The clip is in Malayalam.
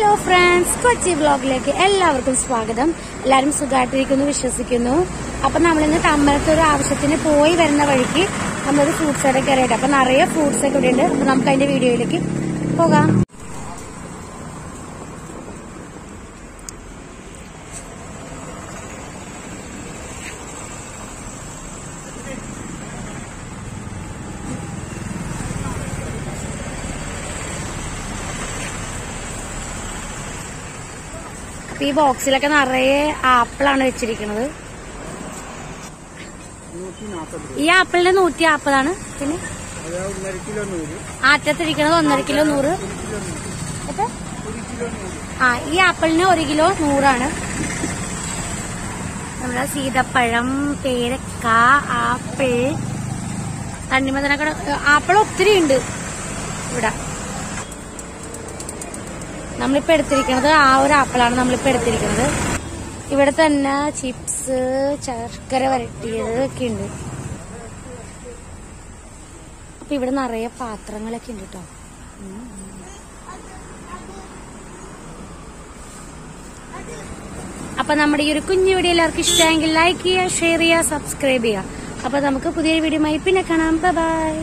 ഫ്രണ്ട്സ് കൊച്ചി വ്ളോഗിലേക്ക് എല്ലാവർക്കും സ്വാഗതം. എല്ലാവരും സുഖമായിട്ടിരിക്കുന്നു വിശ്വസിക്കുന്നു. അപ്പൊ നമ്മളിന്ന് തമ്മലത്ത് ഒരു ആവശ്യത്തിന് പോയി വരുന്ന വഴിക്ക് നമ്മളൊരു ഫ്രൂട്ട്സ് കടയിൽ കയറിയിട്ട് അപ്പൊ നിറയെ ഫ്രൂട്ട്സ് ഒക്കെ ഇവിടെ ഉണ്ട് അപ്പൊ നമുക്ക് അതിന്റെ വീഡിയോയിലേക്ക് പോകാം. അപ്പൊ ഈ ബോക്സിലൊക്കെ നിറയെ ആപ്പിളാണ് വെച്ചിരിക്കുന്നത്. ഈ ആപ്പിളിന്റെ നൂറ്റി നാപ്പതാണ്. പിന്നെ? ആറ്റത്തിരിക്കണത് ഒന്നര കിലോ നൂറ്? ആ ഈ ആപ്പിളിന് ഒരു കിലോ നൂറാണ്. നമ്മുടെ സീതപ്പഴം പേരക്ക ആപ്പിൾ തണ്ണിമതനക്കട ആപ്പിൾ ഒത്തിരി ഉണ്ട് ഇവിടെ. നമ്മളിപ്പോ എടുത്തിരിക്കുന്നത് ആ ഒരു ആപ്പിളാണ് നമ്മളിപ്പോ എടുത്തിരിക്കുന്നത്. ഇവിടെ തന്നെ ചിപ്സ് ശർക്കര വരട്ടിയത് ഒക്കെ ഉണ്ട്. അപ്പൊ ഇവിടെ നിറയെ പാത്രങ്ങളൊക്കെ ഉണ്ട് കേട്ടോ അപ്പൊ നമ്മുടെ ഈ ഒരു കുഞ്ഞു വീഡിയോ എല്ലാവർക്കും ഇഷ്ടമെങ്കിൽ ലൈക്ക് ചെയ്യുക ഷെയർ ചെയ്യുക സബ്സ്ക്രൈബ് ചെയ്യുക. അപ്പൊ നമുക്ക് പുതിയൊരു വീഡിയോ പിന്നെ കാണാം. ബൈ